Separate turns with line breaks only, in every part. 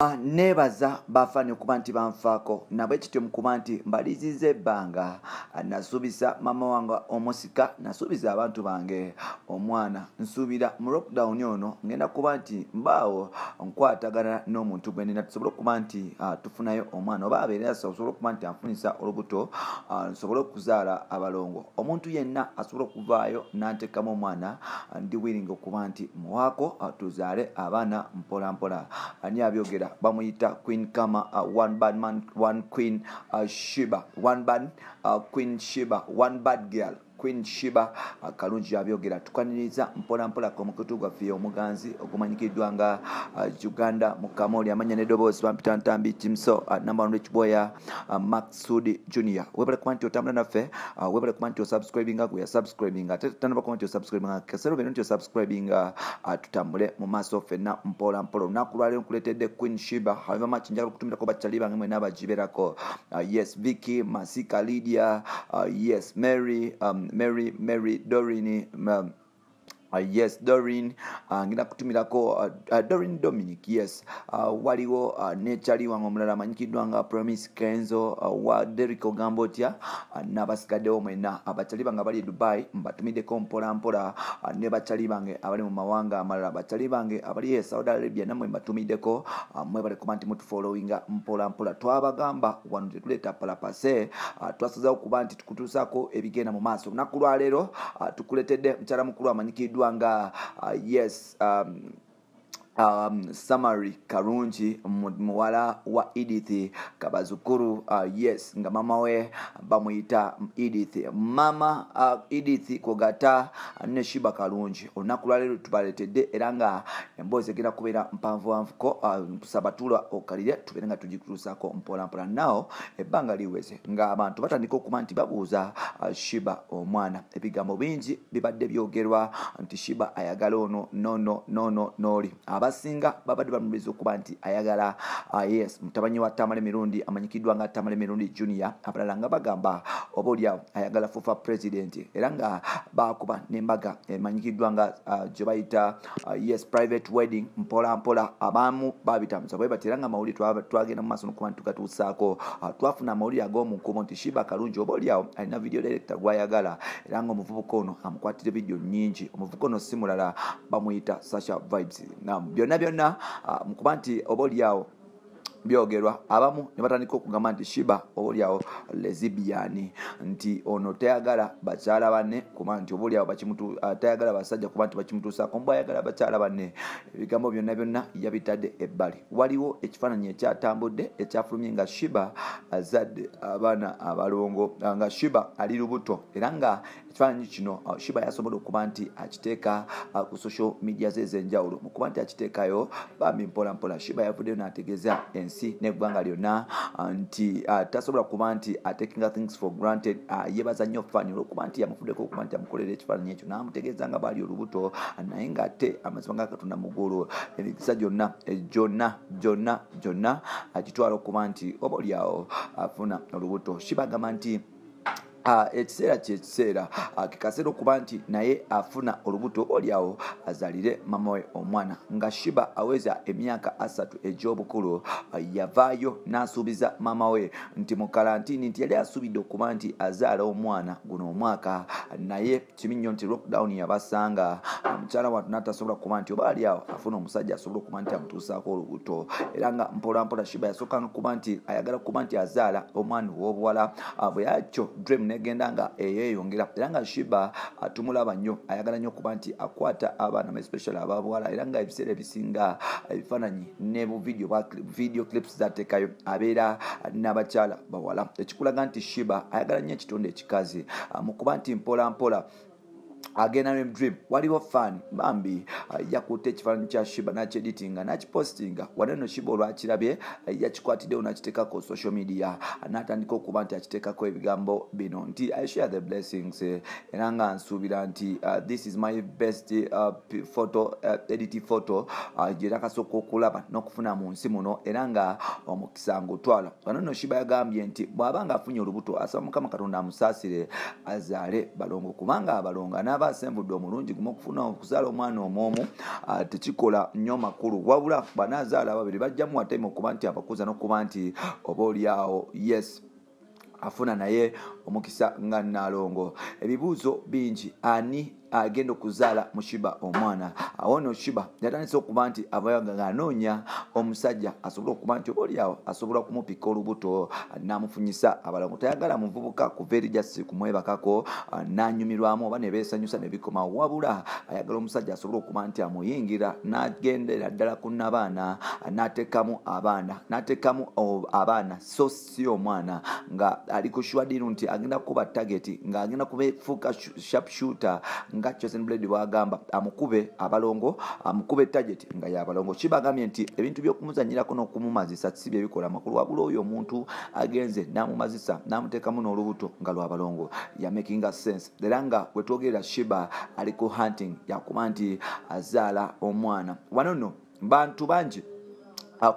Neebaza bafaani okuba nti banfaako nabwe kityo mukuba nti mbaliziza ebbanga. Nasuubiza mama wange omusika nasuubiza abantu bange. Omwana nsuubira mu lockdown ono ngenda kuba nti mbaawo nkwatagana n'omuntu gwe nina tusobole okuba nti tufunayo omwana oba abeera asobole okuba nti anfunisa olubuto nsobole okuzaala abalongo. Omuntu yenna asobole okuvaayo n'anteekamu omwana ndi wiringa okuba nti muwaako tuzaale abaana mpola mpola. Ani abyogera bamuyita queen kama uh, one bad man one queen uh, shiba one bad uh, queen shiba one bad girl queen shiba akalungi kalungi abyogera tukaniriza mpola komukutu gwaffe omuganzi ogumanyikiddwa nga uh, uganda mukamoli amanya nedoboozi bampita ntambi kimso uh, namba one ekiboya uh, maxud junior. Webale kuba nti otambula naffe webale kuba nti osubscribinga gwe yasubscribinga ate tanaba kuba nti osubscribinga kasero bino nti osubscribinga tutambule mu maaso ffenna mpola mpola. Olunaku lwaliro nkuleetedde queen shiba however much njagala okutumirako bakyali bange mwena abagiberako yes vicky masika lydia yes mary um, mary mary dorin um, Uh, yes dorin uh, ngenda kutumirako uh, uh, dorin dominic yes. Uh, waliwo uh, nechali wange omulala amanyikiddwa nga promis kenzo uh, wa derik ogamba otya uh, n'abasigaddewo mwena abakyali bange abali e dubai mbatumiddeko mpolampola uh, ne bakyali bange abali mu mawanga amalala. Bakyali bange abali e saudi arabia nammwe mbatumiddeko uh, mwebale kuba nti mutufolowinga mpolampola twabagamba wano tetuleeta palapase uh, twasazeho kuba nti tukutuusako ebigenda mu maaso. Olunaku lwaleero uh, tukuletedde mukyala mukulu amanyikiddwa nga uh, yes um, um, samary karungi mu- muwala wa edith kabazukuru. Uh, yes nga mama we bamuyita edith. Mama uh, edith kogata ne shiba kalungi olunaku lwaleero tubaletedde era nga emboozi egenda kubeera mpanvuwanvuko uh, sabatula okalire tubeere nga tugikutuusako mpolampola. Nawo ebbanga liweze ng'abantu batandika okuba nti babuuza uh, shiba omwana. Ebigambo bingi bibadde byogerwa nti shiba ayagala ono nono nono nooli abasinga babadde bamubuliza okuba nti ayagala uh, yes mutabanyi wa tamale mirundi amanyikiddwa nga tamale mirundi junior abalala nga bagamba oba oliawo ayagala fufa president era nga bakuba nembaga emanyikiddwa nga uh, gye bayita uh, yes private wedding mpola mpola abamu babitamuza bwe bati era nga amawulire twa- twagenda mu maaso nokuba nti tugatuusaako twafuna amawulire ag'omukubo nti shiba kalungi oba oliawo alina video director gwayagala era nga omuvubuka ono amukwatire vidiyo nyingi omuvubuka ono si mulala bamuyita sasha vibes. Nam byonna byonna uh, mukuba nti oba oliawo byogerwa abamu ne batandika okugamba nti shiba obaoliawo lezibiani nti ono tayagala bakyala banne kuba nti obaoliawo bakimutu- ah, tayagala basajja kuba nti bakimutuusako mbw ayagala bakyala banne. Ebigambo byonna byonna yabitadde ebbali. Waliwo ekifaananyi ekyatambudde ekyafulumye nga shiba azadde abaana abalongo ah, nga shiba ali lubuto. Era nga ekifaananyi kino ah, shiba yasobola okuba nti akiteeka ku social media ze ez'enjawulo. Mukuba nti akiteekayo bambi mpolampola shiba yavuddeyo n'ategeeza ensi n'eggwanga lyonna ah, nti ah, tasobola kuba nti atakinga things for granted ah, yebaza nnyo faani olwokuba nti yamufuddeko okuba nti amukolera ekifaananyi ekyo n'amutegeeza nga baali olubuto ah, naye ng'ate amazima nga katonda mugulu emikisa gyonna eh, gyonna gyonna gyonna agitwala okuba nti oba oliawo afuna olubuto. Shiba agamba nti Ah, ekiseera kyekiseera Ah, kekaseera okuba nti naye afuna olubuto oliawo azalire mama we omwana. Nga shiba aweza emyaka asatu egy'obukulu ah, yavaayo n'asuubiza mama we nti mu kalantini nti yali asuubidde okuba nti azaala omwana guno omwaka. Naye kibi nnyo nti lockdown yabasanga Ah, mukyala watu n'atasobola kuba nti oba ali awo afuna omusajja asobola okuba nti amutuusaako olubuto. Era nga mpolampola shiba yasookanga kuba nti ayagala kuba nti azaala omwana ow'obuwala Ah, bwe yakyo dream negenda nga eyeeyongera era nga shiba tumulaba nnyo ayagala nnyo okuba nti akwata abaana especially ababuwala era nga ebiseera ebisinga ebifaananyi ne bu video bwa- video clips zateekayo abeera n'abakyala bawala. Ekikulaga nti shiba ayagala nnyo ekitonde ekikazi mu kuba nti mpola mpola agenda ne dream waliwo fan bambi uh, yakutte ekifaananyi kya shiba nakyeditinga nakipostinga. Wane no shiba olwakirabye uh, yakikwatiddewo nakiteekako social media. N'atandika okuba nti akiteekako ebigambo bino nti i share the blessings. Eh, era nga nsuubira nti this is my best photo edit photo gye nakasooka okulaba n'okufuna mu nsi muno era nga omukisa ngutwala wano no shiba yagambye nti bw'aba nga afunye olubuto asaba mukama katonda amusaasire azaale balongo. Kubanga abalongo bw'anaaba asenvudde omulungi gumu okufuna okuzaala omwana omwomu ah, tekikola nnyo makulu. Wabula bw'anaazaala babiri bajjamu atema okuba nti abakuza n'okuba nti oba oliawo yes. Afuna naye omukisa nga nalongo ebibuuzo bingi. Ani agenda okuzaala mushiba omwana. Awo no shiba yatandise okuba nti abayaga ngaanoonya omusajja asobole okuba nti oba oliawo asobola kumupika olubuto namufunyisa abalongo tayagala muvubuka kuva eri jasi kumwebakako nanyumirwamu oba nebesanyusa nebikoma wabula ayagala omusajja asobole okuba nti amuyingira nagendera ddala ku nabaana natekamu abaana natekamu abaana. So si omwana nga ali ku shwadiru nti agenda kuba tageti ngaagenda kubefuuka shapshuter nga chosen blade bwagamba amukube abalongo amukube tageti nga yabalongo kibagambye nti ebintu byokumuzanyirako n'okumumazisa si byebikola amakulu wabula oyo omuntu agenze namumazisa namuteekamu n'olubuto nga lwabalongo yamakinga sense. Era nga wetwogerera shiba ali ku hunting yakuba nti azaala omwana. Wano nno bantu bangi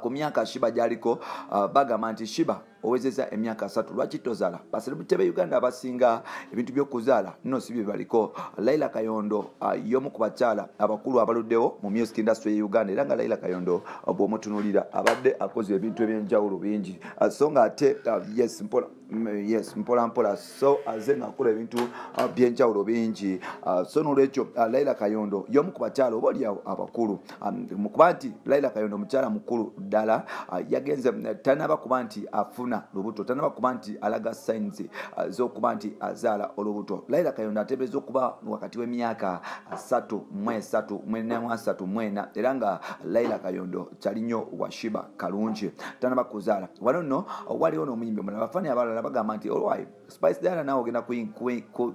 ku myaka shiba gyaliko uh, bagamba nti shiba owezeza emyaka asatu. Lwaki tozaala baseremute beuganda abasinga ebintu byokuzaala. Nno si byebaliko laila kayondo uh, yomu ku bakyala abakulu abaluddewo mu music industry ye uganda. Era nga laila kayondo uh, bwomutunulira abadde akoze ebintu ebyenjawulo bingi. Uh, so nga ate yes mpola mm, yes mpola mpola. So aze ngaakola ebintu byenjawulo bingi. So nolwekyo laila kayondo yomu ku bakyala oba oliawo abakulu? Mukuba nti laila kayondo mukyala mukulu ddala yagenze uh, tanaba kuba nti afuna afuna lubuto. Tanaba kuba nti alaga signs uh, zokuba nti azaala olubuto. Laira kayondo atebereza okuba wakati w'emyaka asatu mwesatu mwenasatu mwena era nga laira kayondo kyali nnyo washiba kalungi. Tanaba kuzaala. Wano nno waliwo n'omuyimbi omulala. Bafani abalala bagamba nti olwayo spice diana nawe ogenda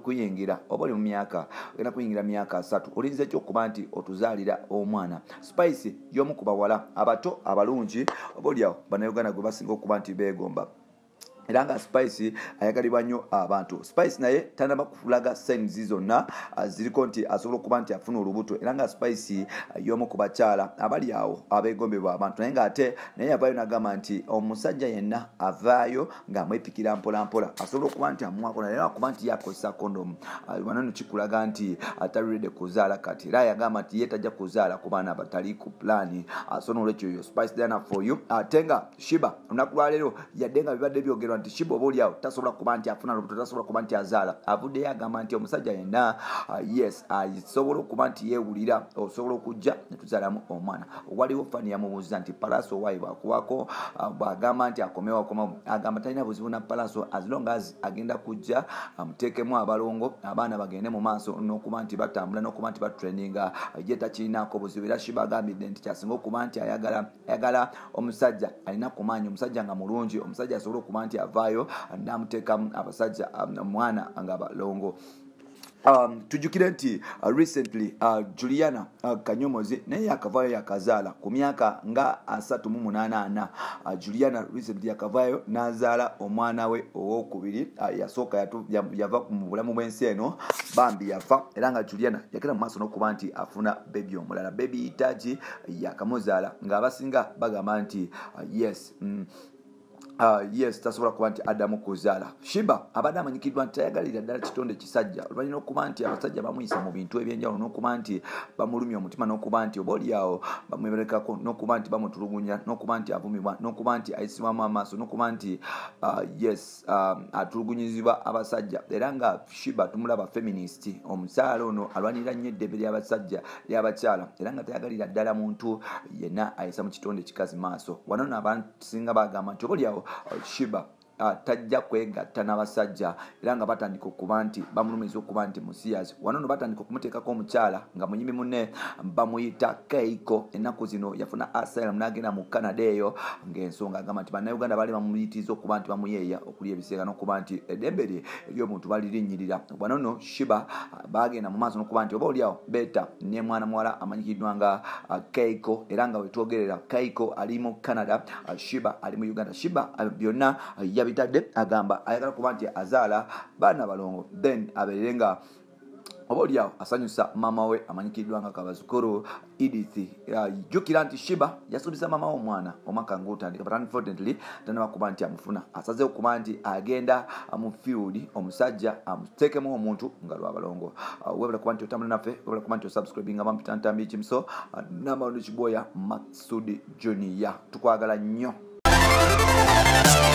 kuyingira oba oli mu myaka ogenda kuyingira myaka asatu. Olinza ekyo okuba nti otuzaalira omwana? Spice y'omu ku bawala abato abalungi oba oliawo bannayuganda gwe basinga okuba nti beegomba era nga spice ayagalibwa nnyo abantu. Spice naye tanaba kulaga signs zonna uh, ziriko nti asobola okuba nti afuna olubuto era nga spice uh, y'omu ku bakyala abali awo abegombebwa abantu. Naye ngaate naye yavaayo nagamba nti omusajja yenna avaayo ng'amwepikira mpolampola asobola okuba nti amuwako naye akuba nti yakozesa kondomu uh, wanano kikulaga nti atalirede kuzaala kati era yagamba nti ye tajja kuzaala ku baana batali ku pulaani so nolwekyo yo spice diana for you. Ate nga shiba olunaku lwaleero yadde nga bibadde byogerwa nti shiba oba oliawo tasobola kuba nti afuna lubuto tasobola kuba nti azaala. Avuddeyo agamba nti omusajja yenna uh, yes asobola okuba nti yeewulira osobola okujja netuzaalamu omwana. Waliwo fani yamubuuza nti palaso owayi bwakuwako uh, bwagamba nti akomewo akoma agamba talina buzibu na palaso azilonga agenda kujja amuteekemu abalongo abaana bagende mu maaso n'okuba nti batambula n'okuba nti batraininga ye takirinako buzibu. Era shiba agambidde nti kyasinga okuba nti ayagala omusajja alina kumaanyi omusajja nga mulungi omusajja asobole okuba nti avaayo namuteekamu abasajja omwana nga balongo. Um, tujukire nti uh, recently uh, juliana uh, kanyomozi naye yakavaayo yakazaala ku myaka nga asatu mu munaanaana uh, juliana recently yakavaayo n'azaala omwana we owokubiri uh, yasooka yava mu bulamu bw'ensi eno bambi yafa era nga juliana yagenda mu maaso n'okuba nti afuna bebi omulala. Bebi itaji yakamuzaala ng'abasinga bagamba nti uh, yes mm, Uh, yes tasobola kuba nti addamu kuzaala shiba abadde amanyikiddwa nti tayagalira ddala kitonde kisajja oluvanyuma okuba nti abasajja bamuyisa mu bintu ebyenjawulo n'okuba nti bamulumya omutima n'okuba nti oba oliawo bamweberekako n'okuba nti bamutulugunya n'okuba nti avumibwa n'okuba nti ayisibwamu amaaso n'okuba nti uh, yes um, atulugunyizibwa abasajja. Era nga shiba tumulaba feminist omusaala ono alwanirira nnyo eddembe lyabasajja lyabakyala era nga tayagalira ddala muntu yenna ayisa mu kitonde kikazi maaso. Wano no abansinga bagamba nti oba oliawo shiba uh, tajja kwegatta n'abasajja era nga batandika okuba nti bamulumiza okuba nti musiyas wano no batandika okumuteekako omukyala nga munyimi munne bamuyita keiko. Ennaku zino yafuna asylum n'agenda mu canada eyo ng'ensonga agamba nti bannayuganda baali bamuyitiriza okuba nti bamuyeeya okuli ebiseera n'okuba nti eddembe lye ery'omuntu balirinyirira. Wano no shiba uh, bagenda mu maaso n'okuba nti oba oliawo beeta ne mwana muwala amanyikiddwa nga uh, keiko era nga wetwogerera keiko ali mu canada shiba ali mu uganda. Shiba byonna uh, yabitadde agamba ayagala kuba nti azaala baana balongo then abeere nga oba oliawo asanyusa mama we amanyikiddwa nga kabazukuru edith uh, jjukira nti shiba yasuubiza mama we omwana omwaka ngaotandika but unfortunately tanabakuba nti amufuna. Asaze okuba nti agenda mu field omusajja amuteekemu omuntu nga lwabalongo uh, webala kuba nti otambula naffe webala kuba nti osubscribinga mampitantambi kimso uh, namaondo kiboya maksudi junior tukwagala nnyo